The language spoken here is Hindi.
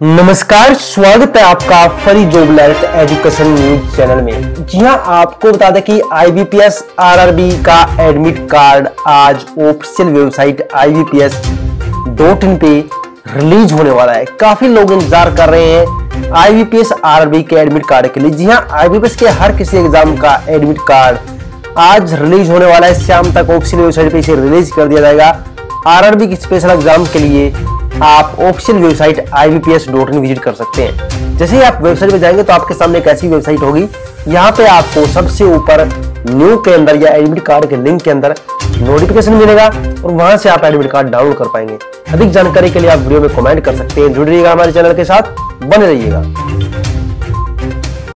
नमस्कार, स्वागत है आपका free job alert education news channel में। जी हाँ, आपको बता दें कि आईबीपीएस आरआरबी का एडमिट कार्ड आज official website IBPS dot in पे रिलीज़ होने वाला है। काफ़ी लोग इंतज़ार कर रहे हैं आईबीपीएस आरआरबी के एडमिट कार्ड के लिए। जी हाँ आईबीपीएस के हर किसी एग्ज़ाम का एडमिट कार्ड आज रिलीज़ होने वाला है। शाम तक ऑफिशियल वेबसाइट पे इसे रिलीज़ कर दिया जाएगा। आरआरबी की स्पेशल एग्ज़ाम के लिए आप ऑफिशियल वेबसाइट ivps.in विज़िट कर सकते हैं। जैसे ही आप वेबसाइट में जाएँगे तो आपके सामने एक ऐसी वेबसाइट होगी, यहाँ पे आपको सबसे ऊपर न्यू के अंदर या एडमिट कार्ड के लिंक के अंदर नोटिफिकेशन मिलेगा और वहाँ से आप एडमिट कार्ड डाउनलोड कर पाएँगे। अधिक जानकारी के लिए आप वीडियो में कमेंट कर सकते हैं। जुड़ रहिएगा हमारे चैनल के साथ, बने रहिएगा।